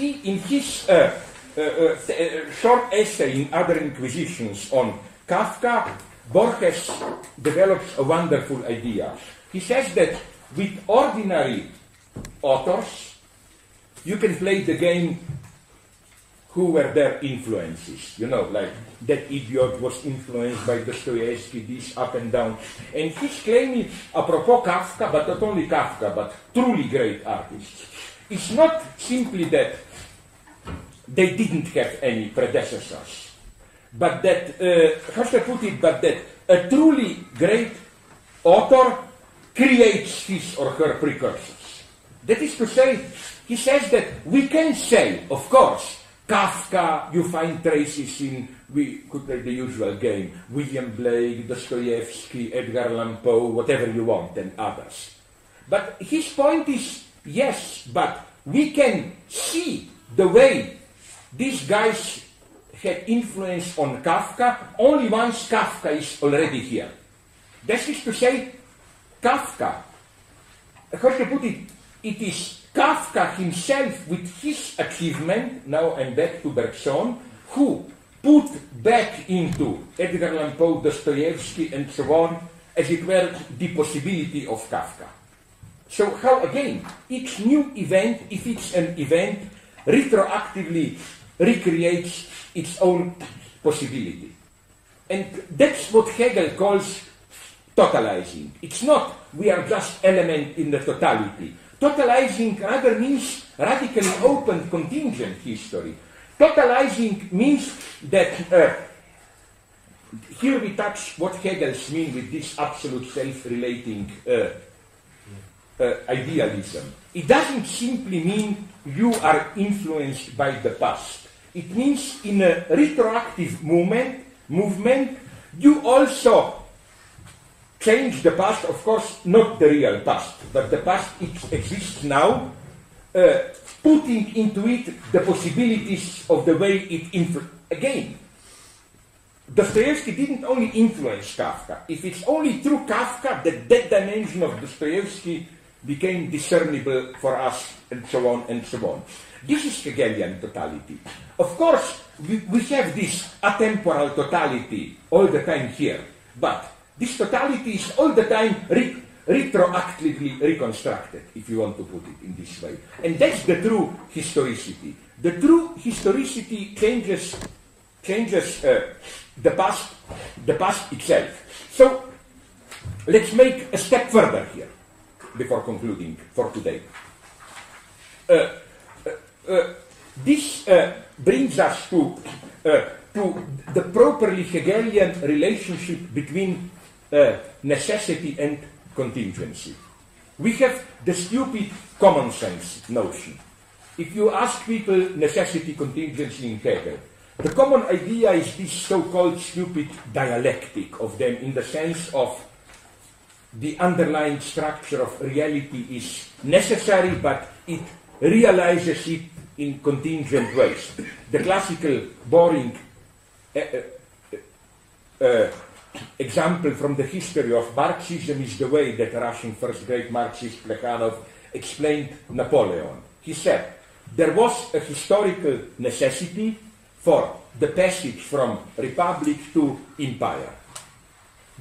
he, in his uh, uh, uh, uh, short essay in Other Inquisitions on Kafka, Borges develops a wonderful idea. He says that with ordinary authors, you can play the game who were their influences. You know, like that idiot was influenced by Dostoevsky, this up and down. And his claim is, apropos Kafka, but not only Kafka, but truly great artists, it's not simply that they didn't have any predecessors, but that, uh, how should I put it, but that a truly great author creates his or her precursors. That is to say, he says that we can say, of course, Kafka, you find traces in, we could play the usual game, William Blake, Dostoevsky, Edgar Allan Poe, whatever you want, and others. But his point is, yes, but we can see the way these guys had influence on Kafka only once Kafka is already here. That is to say, Kafka, how to put it, it is Kafka himself, with his achievement, now I'm back to Bergson, who put back into Edgar Allan Poe, Dostoevsky, and so on, as it were, the possibility of Kafka. So how again, each new event, if it's an event, retroactively recreates its own possibility. And that's what Hegel calls totalizing. It's not we are just element in the totality. Totalizing rather means radically open contingent history. Totalizing means that uh, here we touch what Hegel's mean with this absolute self-relating uh, uh, idealism. It doesn't simply mean you are influenced by the past. It means in a retroactive movement, movement, you also change the past, of course, not the real past, but the past it exists now, uh, putting into it the possibilities of the way it influences. Again, Dostoevsky didn't only influence Kafka. If it's only through Kafka that that dimension of Dostoevsky became discernible for us, and so on and so on. This is Hegelian totality. Of course, we, we have this atemporal totality all the time here, but this totality is all the time re- retroactively reconstructed, if you want to put it in this way. And that's the true historicity. The true historicity changes, changes uh, the past, the past itself. So let's make a step further here before concluding for today. Uh, uh, uh this brings us to, to the properly Hegelian relationship between necessity and contingency. We have the stupid common sense notion. If you ask people necessity, contingency in Hegel, the common idea is this so-called stupid dialectic of them in the sense of the underlying structure of reality is necessary, but it realizes it in contingent ways. The classical, boring uh, uh, uh, example from the history of Marxism is the way that Russian first great Marxist Plekhanov explained Napoleon. He said, there was a historical necessity for the passage from republic to empire.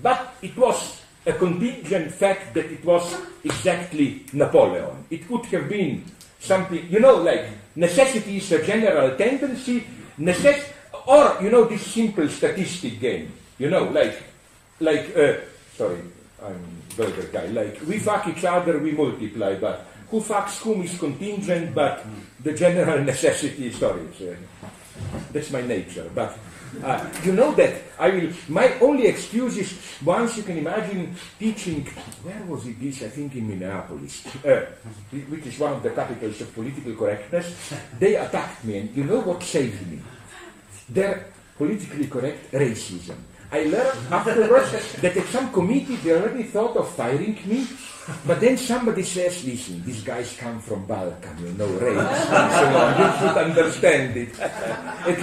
But it was a contingent fact that it was exactly Napoleon. It could have been something, you know, like necessity is a general tendency, necess- or, you know, this simple statistic game. You know, like, like, uh, sorry, I'm vulgar guy. Like, we fuck each other, we multiply, but who fucks whom is contingent, but the general necessity sorry. That's my nature. But uh, you know that I will. My only excuse is once you can imagine teaching. Where was it? This I think in Minneapolis, uh, which is one of the capitals of political correctness. They attacked me, and you know what saved me? Their politically correct racism. I learned afterwards that at some committee they already thought of firing me, but then somebody says, listen, these guys come from Balkan, you know, race, and so on. You should understand it.